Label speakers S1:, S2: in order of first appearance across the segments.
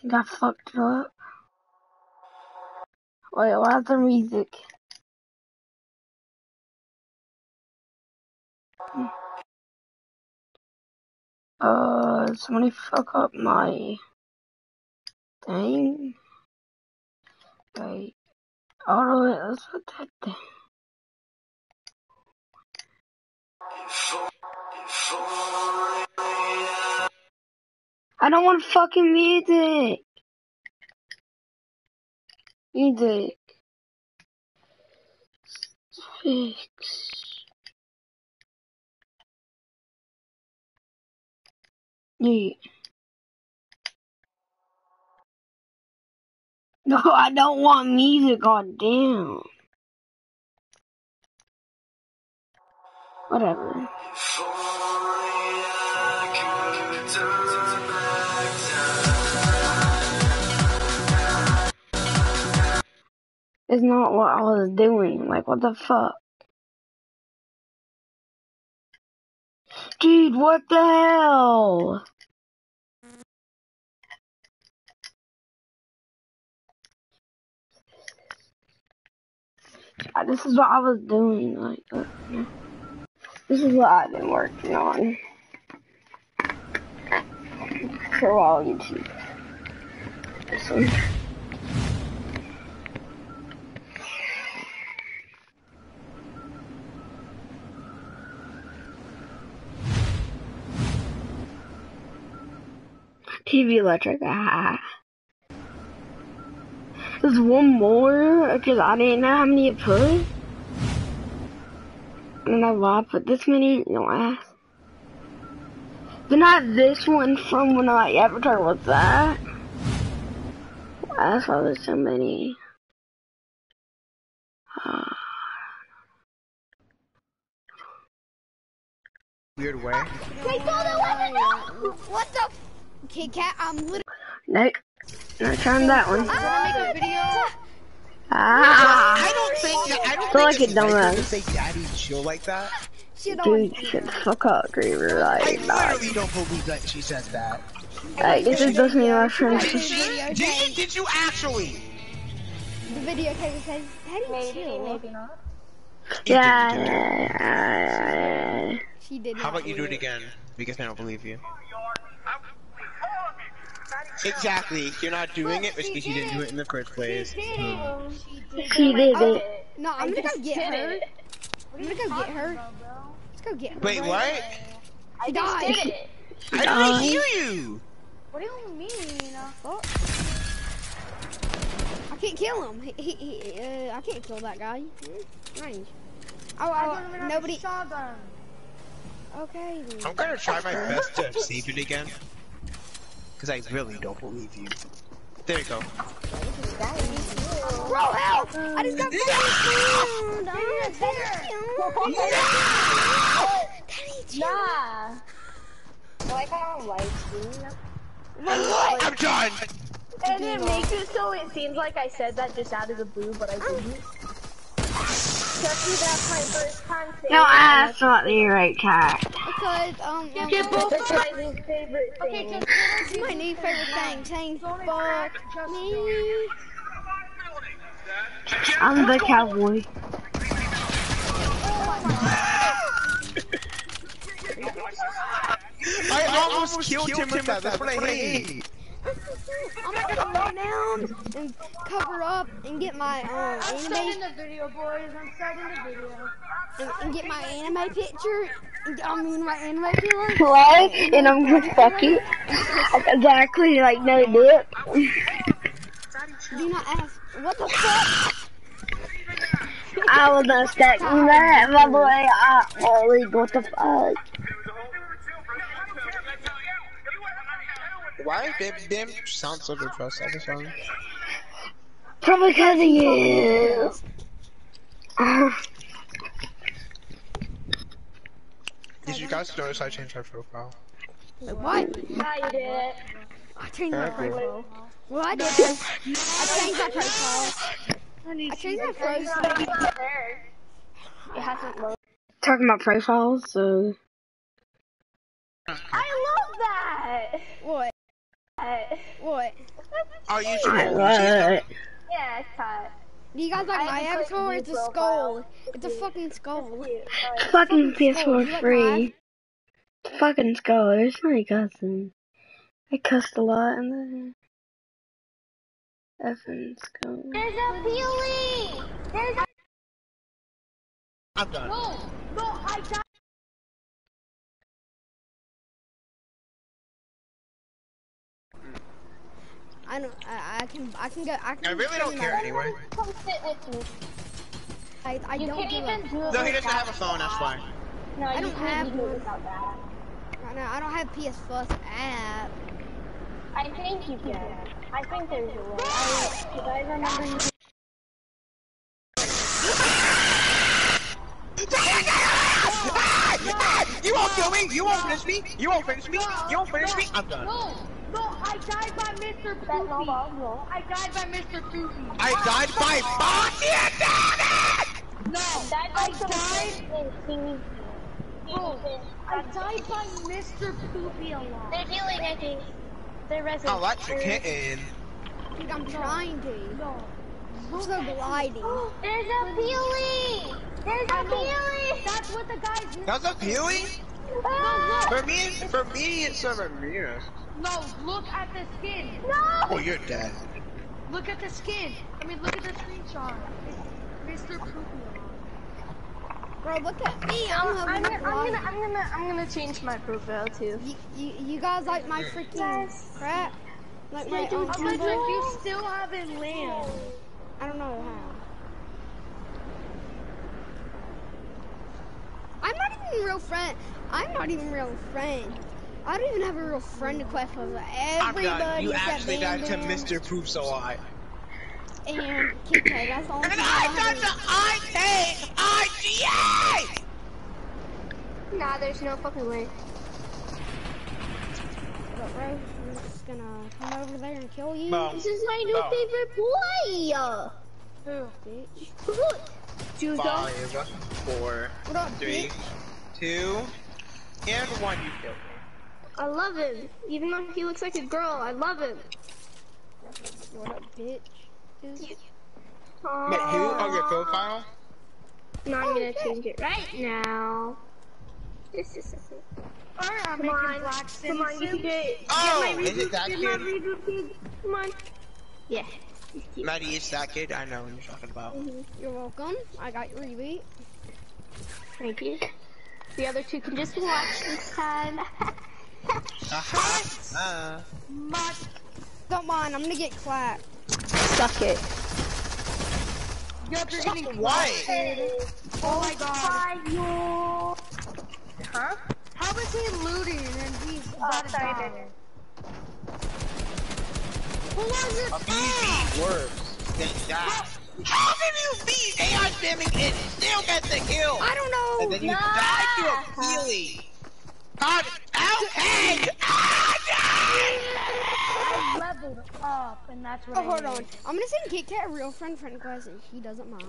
S1: think I fucked it up. Wait, why's the music? Uh, somebody fuck up my thing. Wait. Oh, wait, let's put that thing. I don't want fucking music. Music. Fix. Yeah. No, I don't want music. God damn. Whatever. It's not what I was doing. Like, what the fuck? Dude, what the hell? Uh, This is what I was doing. Like, uh, this is what I've been working on for a while. YouTube. TV electric. Ah. There's one more because I didn't know how many it put. I don't know why I put this many. No ass. But not this one from when I Avatar was that. That's why there's so many.
S2: Weird way.
S3: Wait, no, no, wait, no. What the? F- Kit Kat, I'm literally.
S1: Nope. Not trying that one.
S3: I'm gonna make a video.
S1: Ah.
S2: I don't think. I don't
S1: Feel
S2: think
S1: like
S2: it's
S1: a dumbass.
S2: right to say daddy chill like that.
S1: Dude, shut the fuck up, Griever.
S2: I
S1: Like, nah.
S2: literally don't believe that she said that.
S1: Like, this is just me, my friends.
S2: Did you? Did you, did you actually?
S3: The video came says, "How do you chill?"
S4: maybe not.
S2: You
S1: Yeah.
S2: didn't do
S1: yeah, yeah.
S3: She did.
S2: How about you do it again? Because I don't believe you. Exactly. You're not doing it because you didn't do it in the first place. Hmm.
S1: She did it.
S3: No, I'm gonna go get her. I'm gonna go get her. Let's go get her.
S2: Wait, what?
S3: She
S4: I
S3: died.
S4: did it.
S2: I didn't hear you.
S4: What do you mean?
S3: Fuck. I can't kill him. He, he, he, uh, I can't kill that guy. Hmm, Range. Oh,
S4: I
S3: oh,
S4: don't even have
S3: nobody.
S4: a shotgun.
S3: Okay. then.
S2: I'm gonna try my best to save it again. Because I really don't believe you. There you go.
S3: Bro, help! I just got fucking slammed. Oh, thank you.
S4: Nah. Like how I'm live streaming.
S2: I'm done!
S4: And it makes it so it seems like I said that just out of the blue, but I didn't. Oh. Trust that's my first time saying
S1: No,
S4: it, and
S1: that's not the right time.
S3: Because, um, um,
S4: Get both That's my new favorite thing.
S3: this is my new favorite thing. Saying fuck me.
S1: I'm the cowboy.
S2: I almost killed him with that. That's what I hate.
S3: I'm gonna go down and cover up and get my um,
S4: I'm starting
S3: anime
S4: the video, boys. I'm starting the video.
S3: and, and get my anime picture. and- I mean my anime killer.
S1: What? And I'm gonna fuck you. Exactly, like no dip.
S3: Do not ask. What the fuck?
S1: I was not expecting that, my boy. I, Ollie, what the fuck?
S2: Why? Bim, Bim sounds so good for us. I just
S1: Probably because of you.
S2: Did you guys notice I changed my profile?
S3: What?
S4: Nah, you did it.
S3: I changed my profile. Well, I did. I changed my profile. I changed my profile.
S4: It hasn't loaded.
S1: Talking about profiles, so.
S4: I love that.
S3: What?
S4: That-
S3: What?
S2: Are you sure?
S1: Alright,
S2: You see it?
S1: what?
S4: Yeah, it's hot.
S3: Do you guys like
S4: I
S3: my
S4: haven't put
S3: avatar?
S4: new
S3: It's a
S4: profile.
S3: skull. It's a fucking skull.
S1: Fucking
S3: Fucking
S1: PS4 free. Fucking skull. There's my cousin. I cussed a lot in the effing skull.
S4: There's a Peely! There's a-
S2: I'm done.
S4: No, no, I died.
S3: I don't. I, I can. I can go. I can.
S2: I really don't
S3: you
S2: care
S3: my-
S2: anyway.
S4: Come sit with me.
S3: I, I
S4: You
S3: don't
S4: can even
S3: a.
S4: do it
S2: No, he doesn't have a phone. That's
S4: that.
S2: why.
S4: No,
S3: I don't have
S4: do it without that.
S3: Right now, I don't have PS Plus app.
S4: I think you can. I think there's a way. I, cause I remember you.
S2: You won't kill me. You won't finish me. You won't finish me. You won't finish me. I'm done.
S5: No, no, I died by Mr. Poopy. I died by Mr. Poopy.
S2: I died by fucking
S5: No,
S4: That
S5: I died.
S4: died.
S5: Bro, I died by Mr. Poopy a lot.
S4: They're healing, I think. They're resin.
S2: Electric kitten.
S3: Dude, I'm trying to.
S5: No.
S3: I'm so gliding.
S4: There's a Peely! There's a
S5: I know.
S4: Peely!
S5: That's what the guy's.
S2: That's a Peely?
S4: Ah!
S2: For me, for me, it's a Ramirez.
S5: No, look at the skin.
S4: No!
S2: Oh, you're dead.
S5: Look at the skin. I mean, look at the screenshot. It's Mr. Poopy a.
S3: Bro, look at me. I'm,
S4: I'm, I'm, gonna, I'm gonna, I'm gonna, I'm gonna change my profile too.
S3: You, you, you guys like my freaking
S4: Yes.
S3: crap? Like my
S4: Yeah, dude,
S3: own
S4: I'm
S5: Electric,
S3: keyboard?
S5: you still haven't land.
S3: I don't know how. I'm not even real friend. I'm not even real friend. I don't even have a real friend request with
S2: I'm
S3: everybody.
S2: done. You
S3: except
S2: actually died to
S3: Bam Bam
S2: Mr. Poops so lot.
S3: And Kit Kat. That's the only
S2: And
S3: thing
S2: I
S3: I
S2: died
S3: have.
S2: to IKIGA!
S4: Nah, there's no fucking way.
S3: But bro, I'm just gonna come over there and kill you,
S2: Boom.
S4: This is my new
S2: Oh.
S4: favorite boy.
S5: Who?
S3: bitch.
S4: Look, Juzo.
S2: Five, four,
S3: What up,
S2: three,
S3: bitch?
S2: two, and one. You killed me.
S4: I love him. Even though he looks like a girl, I love him.
S3: What up, bitch? Dude.
S2: Wait, who on your profile?
S4: No, I'm gonna change it right now. Just a second.
S5: Alright, I'm
S4: Come
S5: making
S4: on,
S5: Black City
S4: come on, you can
S5: Sims.
S4: get,
S2: Oh,
S4: get my
S2: is it
S4: reboot,
S2: that
S4: my
S2: kid?
S4: reboot kid. Come on. Yeah.
S2: Maddie, it's that kid. I know what you're talking about. Mm-hmm.
S3: You're welcome. I got your reboot.
S4: Thank you. The other two can just watch this time.
S2: Aha. Uh,
S5: My
S3: Don't mind, I'm gonna get clapped.
S4: Suck it.
S5: Yup, you're getting
S2: what?
S5: Oh my god.
S4: Fire. Huh?
S5: How is he looting and he's about to
S4: sorry,
S5: die? Who was it?
S2: A BB worse than that. How can you be AI spamming and still get the kill?
S3: I don't know.
S2: And then you
S4: Nah.
S2: die to a Peely. God, outhead! Ah,
S5: I leveled up and that's what
S3: Oh,
S5: I
S3: hold on. I'm gonna send Kit Kat a real friend friend request and he doesn't mind.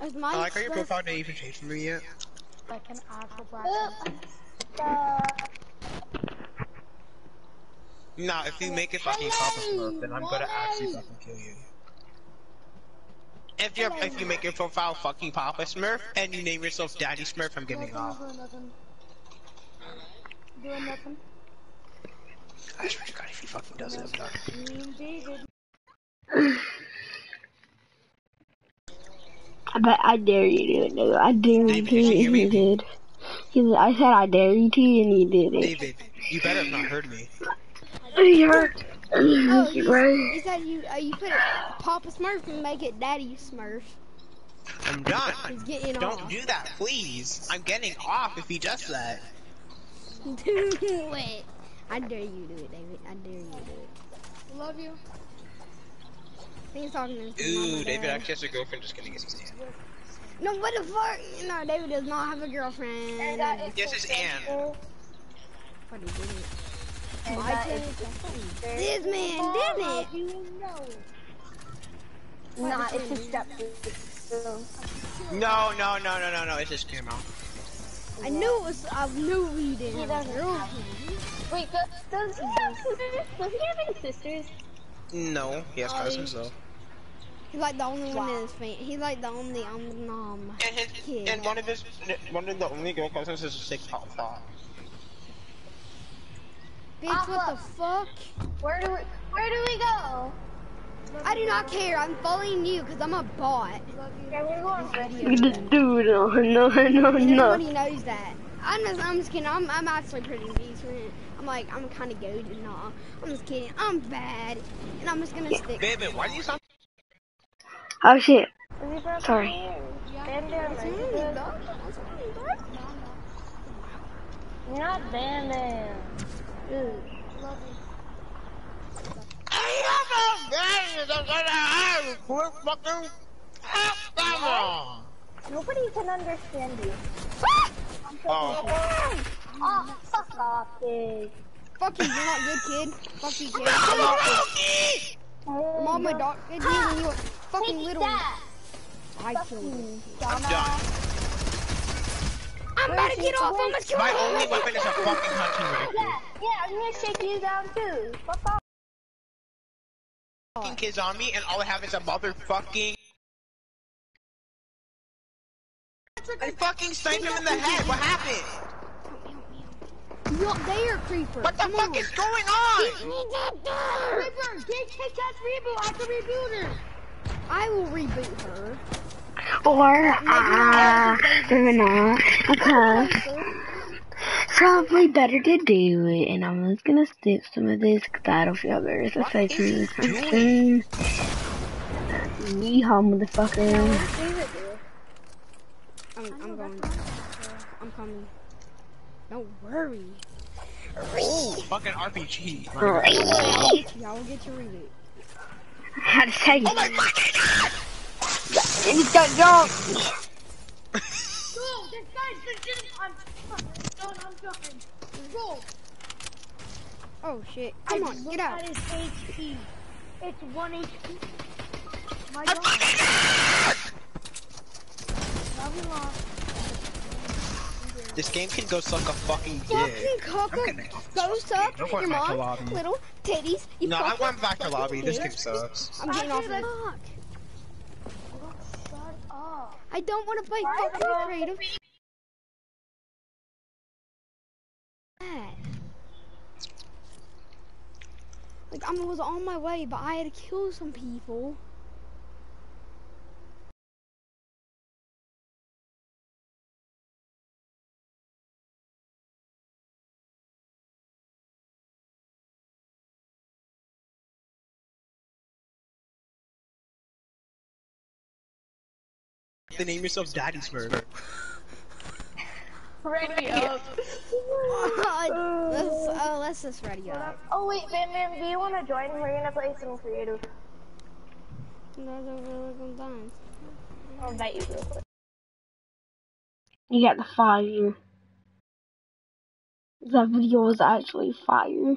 S3: As my
S2: I like how your profile didn't even change for me yet.
S5: Like an actual Black City.
S2: Nah, if you make it fucking Papa Smurf, then I'm gonna actually fucking kill you. If you if you make your profile fucking Papa Smurf and you name yourself Daddy Smurf, I'm giving off.
S5: Doing nothing. Doing nothing.
S2: I swear to God, if he fucking does it, I'm done.
S5: Me David.
S1: I bet I dare you to do it, dude. I dare you to,
S2: did you
S1: and
S2: me?
S1: you did. He said, I said I dare you to, and you did it.
S2: David, you better have not heard me.
S1: You're,
S3: Oh, you,
S1: right.
S3: you said you uh, you put it Papa Smurf and make it Daddy Smurf.
S2: I'm done.
S3: He's getting
S2: Don't
S3: off.
S2: do that, please. I'm getting off if he does that.
S3: Do it. I dare you to do it, David. I dare you to do it.
S5: Love you.
S3: He's talking to his
S2: Ooh,
S3: mama,
S2: David
S3: dad.
S2: actually has a girlfriend. Just kidding, it's his aunt.
S3: No, what the fuck? No, David does not have a uh, girlfriend.
S2: Yes, it's Anne.
S3: But he didn't.
S4: And
S3: My
S4: that
S3: turn.
S4: is
S3: This man did it.
S5: You know.
S4: not, it's a step.
S2: No, no, no, no, no, no. It's just came out.
S3: I knew it was. I knew we didn't
S4: He
S3: have a
S4: doesn't
S3: girlfriend.
S4: Wait, does, does he have sisters? Does he have any sisters?
S2: No, he has cousins though.
S3: He's like the only one in his family. He's like the only um um.
S2: And his,
S3: Kid.
S2: and one of his, one of the only girl cousins is a six top five.
S3: Bitch, what the fuck?
S4: Where do we, where do we go?
S3: I do not care. I'm following you because I'm a bot.
S4: We're going
S1: Look at dude. Oh, no, no, no.
S3: everybody knows that. I'm just, I'm just kidding. I'm, I'm actually pretty decent. I'm like, I'm kind of good. Nah, I'm just kidding. I'm bad, and I'm just gonna stick.
S2: Baby, why do you sound?
S1: Oh shit.
S4: Is he from
S1: Sorry.
S4: Bam Bam,
S3: That's
S4: are you
S3: really
S4: good?
S3: dark. That's really dark.
S4: You're not Bam Bam. Dude. Nobody can understand you.
S2: Oh.
S4: Oh, fuck off, dude.
S3: Fuck you. You're not good, kid. Fuck you, kid. Your mom, my dog, did me when you were fucking
S4: Take
S3: little.
S4: that,
S3: I killed you.
S2: I'm done.
S3: I'm about to get off. I'm gonna kill
S2: My only weapon is a fucking hunting
S4: Yeah,
S2: rifle.
S4: yeah, I'm gonna shake you down too. Fuck off.
S2: Fucking kids on me, and all I have is a motherfucking. I fucking sniped him in the head. What happened?
S3: You're there, creeper.
S2: What the
S3: Come
S2: fuck
S3: on.
S2: is going on?
S5: Creeper, get take that reboot. I have to reboot her.
S3: I will reboot her.
S1: Or, ah, maybe not. Okay. Probably better to do it, and I'm just gonna skip some of this because I don't feel very
S2: What
S1: safe
S2: is
S1: from
S2: he
S1: this person. Yeehaw, motherfucker.
S3: I'm, I'm going. I'm coming. Don't worry.
S2: Oh, fucking RPG.
S3: Y'all will get your reboot.
S1: How to say
S2: Oh my fucking god!
S1: It's got jump.
S5: Go, this guy's legit. I'm done. I'm done. Go.
S3: Oh shit. Come
S5: I
S3: on, get out.
S5: At his HP. It's one HP. My god. Now we lost.
S2: This game can go suck a fucking
S3: Fucking
S2: dick.
S3: cocker.
S2: I'm gonna-
S3: Go suck your
S2: back
S3: mom
S2: lobby.
S3: little titties. You
S2: No, I
S3: fucking
S2: went back to lobby. This game sucks.
S3: I'm getting off this. Fuck.
S4: Shut up.
S3: I don't want to play fucking creative. Bad. Like I was on my way, but I had to kill some people.
S2: The name yourself Daddy's Bird.
S4: Ready up.
S3: let's, uh, let's just ready up.
S4: Oh wait, Bam Bam, do you want to join? We're gonna play some creative.
S3: No, no, no, no, no,
S4: I'll invite you real quick.
S1: You got the fire. That video was actually fire.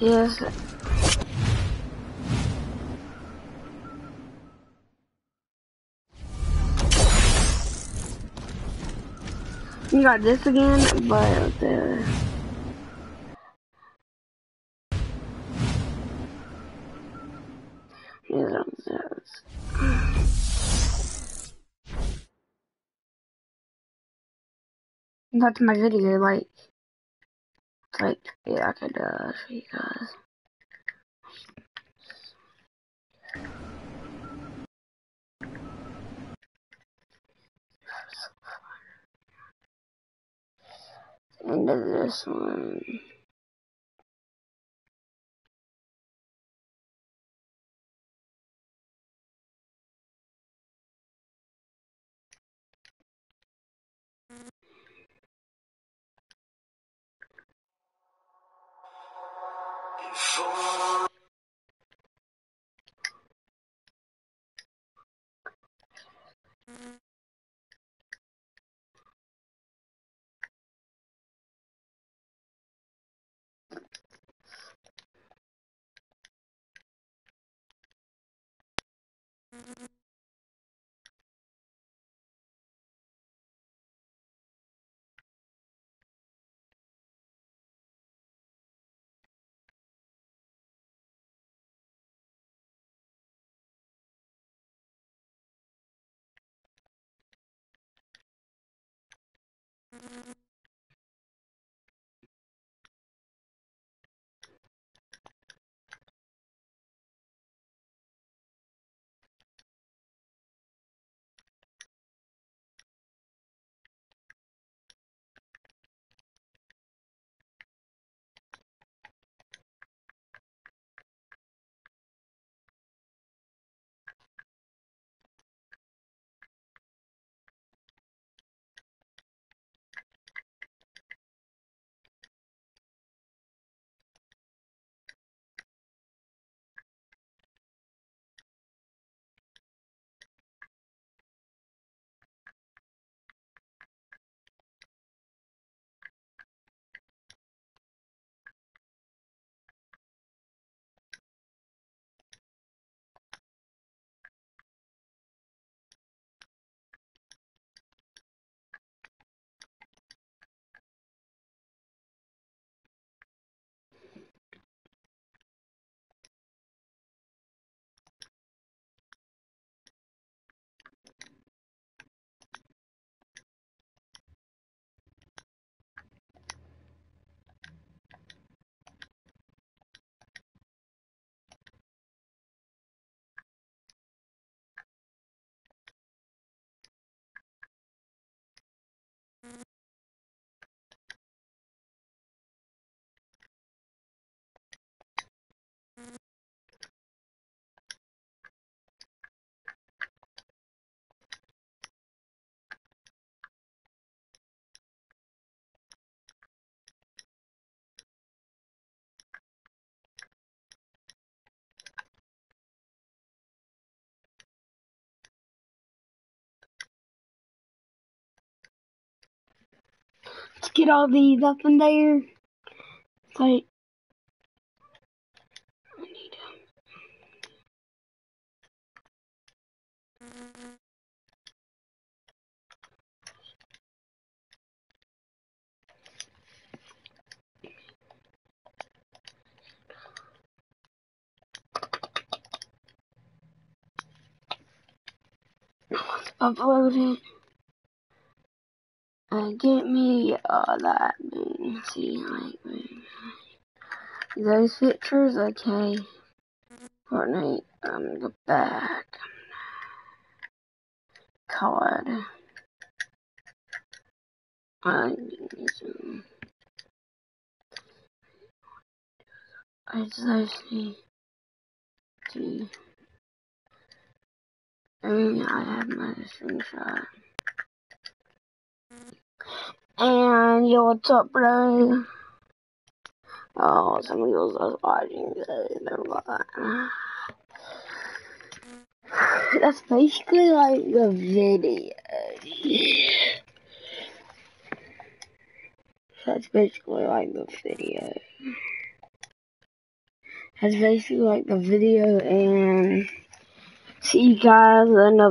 S1: Yes. You got this again, but the yeah, that's that's my video. Like, like yeah, I could uh, show you guys. into this one. Get all these up in there. It's like I get me all that moon. See, like, moon. Those pictures, okay. Fortnite, I'm gonna go back. COD. I just see. See. I mean, I have my screenshot. And yo, what's up, bro? Oh, somebody else was watching this. Never mind. That's basically like the video. That's basically like the video. That's basically like the video and see you guys another